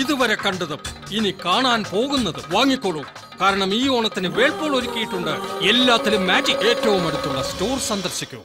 ഇതുവരെ കണ്ടതും ഇനി കാണാൻ പോകുന്നതും വാങ്ങിക്കോളൂ. കാരണം ഈ ഓണത്തിന് വേൾപോൾ ഒരുക്കിയിട്ടുണ്ട്. എല്ലാത്തിലും മാജിക് ഏറ്റവും അടുത്തുള്ള സ്റ്റോർ സന്ദർശിക്കൂ.